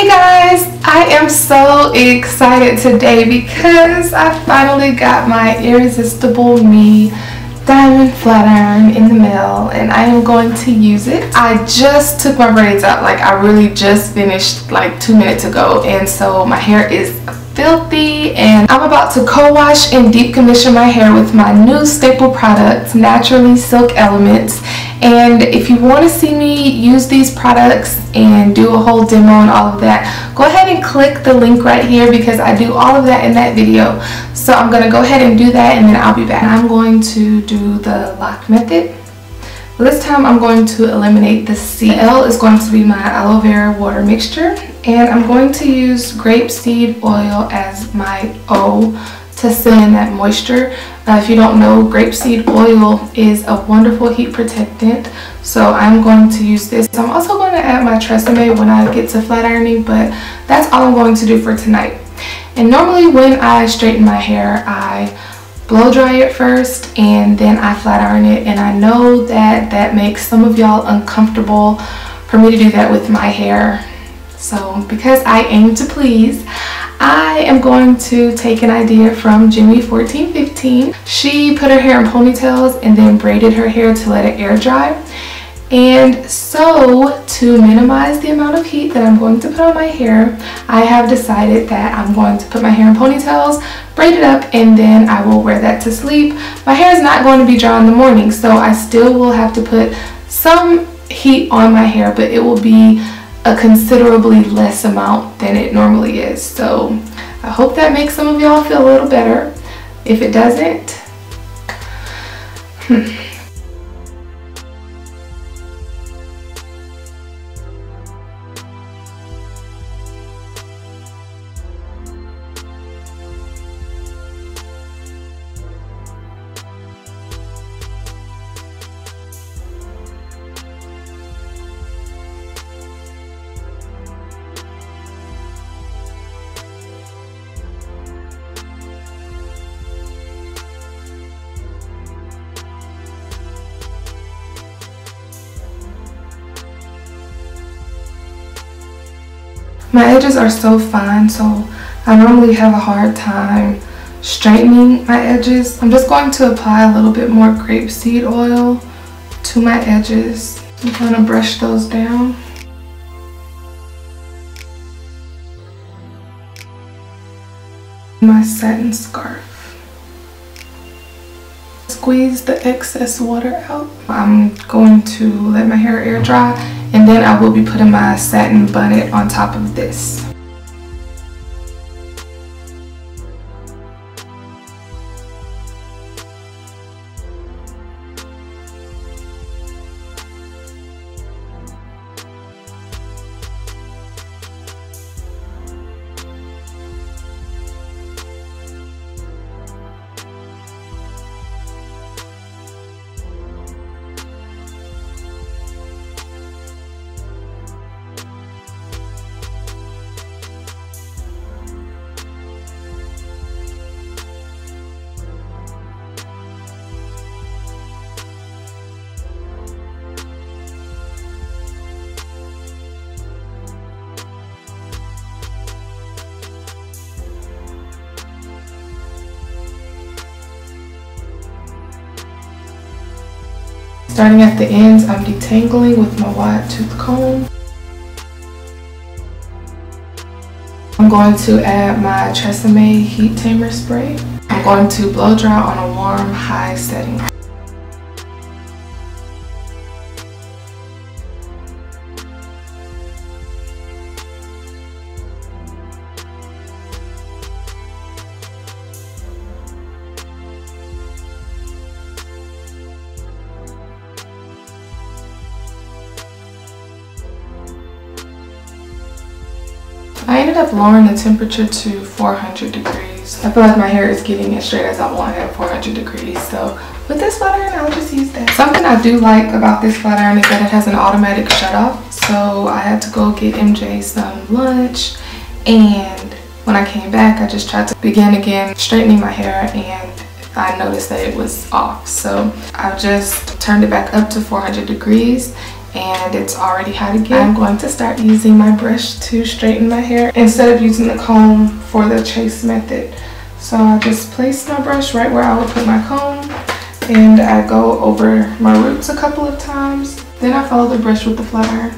Hey guys, I am so excited today because I finally got my Irresistible Me diamond flat iron in the mail and I am going to use it. I just took my braids out, like I really just finished like two minutes ago and so my hair is filthy and I'm about to co-wash and deep condition my hair with my new staple product, Naturally Silk Elements. And if you want to see me use these products and do a whole demo and all of that, go ahead and click the link right here because I do all of that in that video. So I'm going to go ahead and do that and then I'll be back. I'm going to do the lock method. This time I'm going to eliminate the C. L is going to be my aloe vera water mixture and I'm going to use grapeseed oil as my O to seal in that moisture. Uh, if you don't know, grapeseed oil is a wonderful heat protectant. So I'm going to use this. I'm also going to add my Tresemme when I get to flat ironing, but that's all I'm going to do for tonight. And normally when I straighten my hair, I blow dry it first and then I flat iron it and I know that that makes some of y'all uncomfortable for me to do that with my hair so because I aim to please I am going to take an idea from Jimmy1415 she put her hair in ponytails and then braided her hair to let it air dry and so to minimize the amount of heat that I'm going to put on my hair, I have decided that I'm going to put my hair in ponytails, braid it up, and then I will wear that to sleep. My hair is not going to be dry in the morning, so I still will have to put some heat on my hair, but it will be a considerably less amount than it normally is. So I hope that makes some of y'all feel a little better. If it doesn't, My edges are so fine, so I normally have a hard time straightening my edges. I'm just going to apply a little bit more grapeseed oil to my edges. I'm going to brush those down. My satin scarf. Squeeze the excess water out. I'm going to let my hair air dry and then I will be putting my satin bonnet on top of this. Starting at the ends, I'm detangling with my wide tooth comb. I'm going to add my Tresemme Heat Tamer Spray. I'm going to blow dry on a warm, high setting. I ended up lowering the temperature to 400 degrees. I feel like my hair is getting as straight as I want at 400 degrees. So with this flat iron, I'll just use that. Something I do like about this flat iron is that it has an automatic shut off. So I had to go get MJ some lunch and when I came back, I just tried to begin again straightening my hair and I noticed that it was off. So I just turned it back up to 400 degrees and it's already hot again. I'm going to start using my brush to straighten my hair instead of using the comb for the chase method. So I just place my brush right where I would put my comb and I go over my roots a couple of times. Then I follow the brush with the flat iron.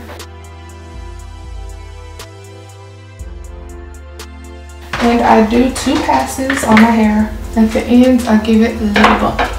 And I do two passes on my hair. At the ends, I give it a little bump.